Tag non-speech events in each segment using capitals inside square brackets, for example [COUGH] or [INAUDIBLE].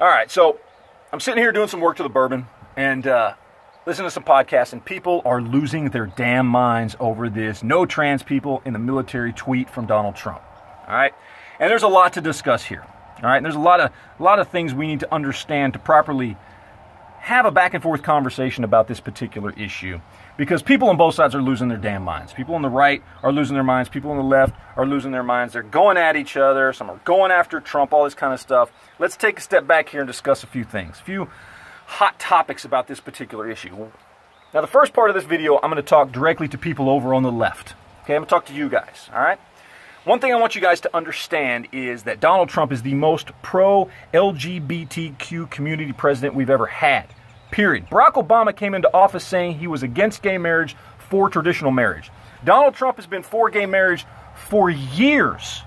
All right, so I'm sitting here doing some work to the bourbon and uh, listening to some podcasts, and people are losing their damn minds over this no trans people in the military tweet from Donald Trump. All right, and there's a lot to discuss here. All right, and there's a lot of a lot of things we need to understand to properly have a back and forth conversation about this particular issue because people on both sides are losing their damn minds. People on the right are losing their minds. People on the left are losing their minds. They're going at each other. Some are going after Trump, all this kind of stuff. Let's take a step back here and discuss a few things, a few hot topics about this particular issue. Now, the first part of this video, I'm going to talk directly to people over on the left. Okay, I'm going to talk to you guys, all right? One thing I want you guys to understand is that Donald Trump is the most pro LGBTQ community president we've ever had. Period. Barack Obama came into office saying he was against gay marriage for traditional marriage. Donald Trump has been for gay marriage for years.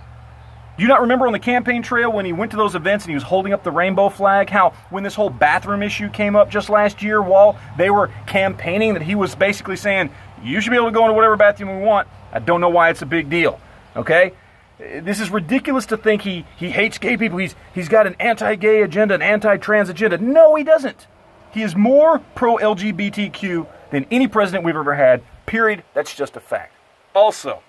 Do you not remember on the campaign trail when he went to those events and he was holding up the rainbow flag? How, when this whole bathroom issue came up just last year, while they were campaigning, that he was basically saying, You should be able to go into whatever bathroom we want. I don't know why it's a big deal. Okay? This is ridiculous to think he, he hates gay people. He's, he's got an anti gay agenda, an anti trans agenda. No, he doesn't. He is more pro LGBTQ than any president we've ever had, period. That's just a fact. Also,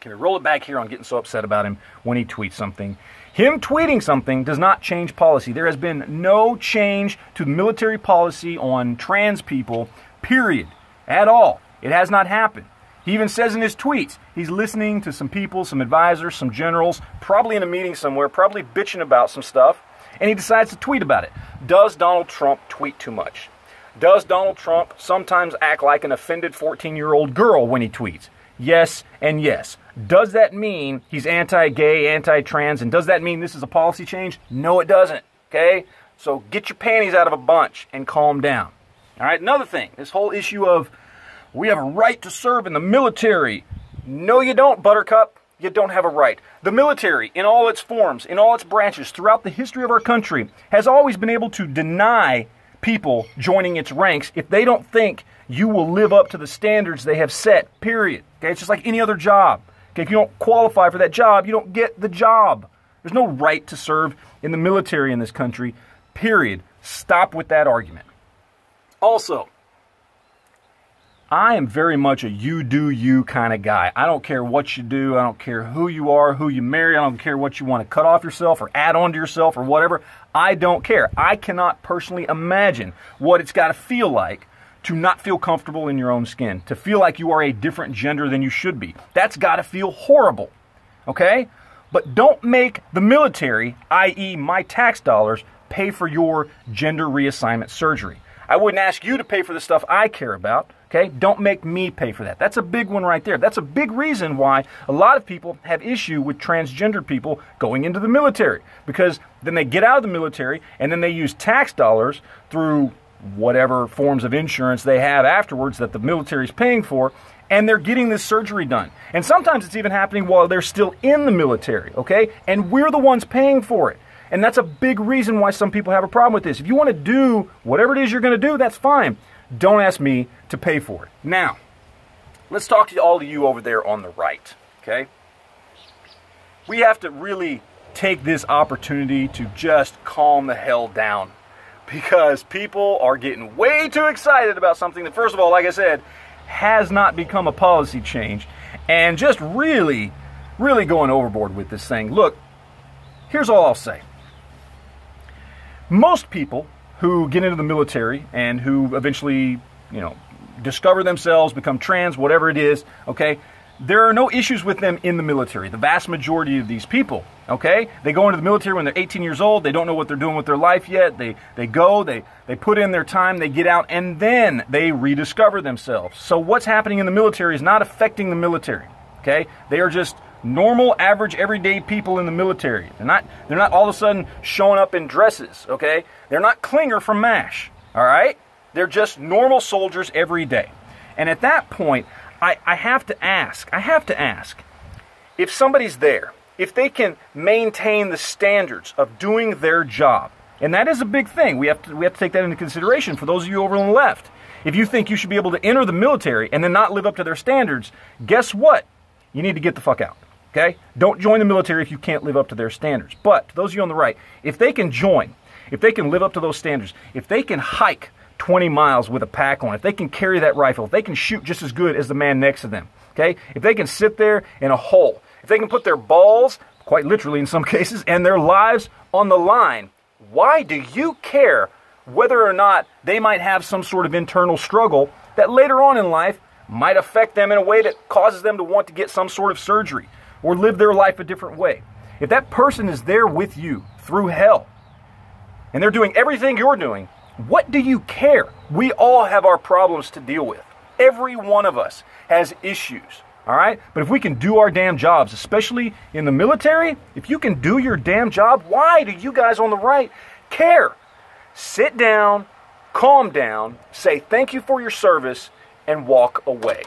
can we roll it back here on getting so upset about him when he tweets something? Him tweeting something does not change policy. There has been no change to military policy on trans people, period, at all. It has not happened. He even says in his tweets he's listening to some people, some advisors, some generals, probably in a meeting somewhere, probably bitching about some stuff and he decides to tweet about it. Does Donald Trump tweet too much? Does Donald Trump sometimes act like an offended 14 year old girl when he tweets? Yes and yes. Does that mean he's anti gay, anti trans, and does that mean this is a policy change? No, it doesn't. Okay? So get your panties out of a bunch and calm down. All right, another thing this whole issue of we have a right to serve in the military. No, you don't, Buttercup you don't have a right. The military, in all its forms, in all its branches, throughout the history of our country, has always been able to deny people joining its ranks if they don't think you will live up to the standards they have set, period. Okay, it's just like any other job. Okay, if you don't qualify for that job, you don't get the job. There's no right to serve in the military in this country, period. Stop with that argument. Also, I am very much a you do you kind of guy. I don't care what you do. I don't care who you are, who you marry. I don't care what you want to cut off yourself or add on to yourself or whatever. I don't care. I cannot personally imagine what it's got to feel like to not feel comfortable in your own skin, to feel like you are a different gender than you should be. That's got to feel horrible. Okay? But don't make the military, i.e., my tax dollars, pay for your gender reassignment surgery. I wouldn't ask you to pay for the stuff I care about. Okay? Don't make me pay for that. That's a big one right there. That's a big reason why a lot of people have issue with transgender people going into the military because then they get out of the military and then they use tax dollars through whatever forms of insurance they have afterwards that the military is paying for and they're getting this surgery done. And sometimes it's even happening while they're still in the military, okay? And we're the ones paying for it. And that's a big reason why some people have a problem with this. If you want to do whatever it is you're going to do, that's fine. Don't ask me to pay for it. Now, let's talk to all of you over there on the right, okay? We have to really take this opportunity to just calm the hell down because people are getting way too excited about something that, first of all, like I said, has not become a policy change and just really, really going overboard with this thing. Look, here's all I'll say. Most people who get into the military and who eventually, you know, discover themselves, become trans, whatever it is, okay? There are no issues with them in the military. The vast majority of these people, okay? They go into the military when they're 18 years old. They don't know what they're doing with their life yet. They they go, they they put in their time, they get out and then they rediscover themselves. So what's happening in the military is not affecting the military. Okay? They are just normal, average, everyday people in the military. They're not, they're not all of a sudden showing up in dresses, okay? They're not Klinger from MASH, all right? They're just normal soldiers every day. And at that point, I, I have to ask, I have to ask, if somebody's there, if they can maintain the standards of doing their job, and that is a big thing. We have to, we have to take that into consideration for those of you over on the left. If you think you should be able to enter the military and then not live up to their standards, guess what? You need to get the fuck out. Okay? Don't join the military if you can't live up to their standards. But to those of you on the right, if they can join if they can live up to those standards, if they can hike 20 miles with a pack on, if they can carry that rifle, if they can shoot just as good as the man next to them, okay? If they can sit there in a hole, if they can put their balls, quite literally in some [LAUGHS] cases, and their lives on the line, why do you care whether or not they might have some sort of internal struggle that later on in life might affect them in a way that causes them to want to get some sort of surgery or live their life a different way? If that person is there with you through hell and they're doing everything you're doing, what do you care? We all have our problems to deal with. Every one of us has issues. All right? But if we can do our damn jobs, especially in the military, if you can do your damn job, why do you guys on the right care? Sit down, calm down, say thank you for your service, and walk away.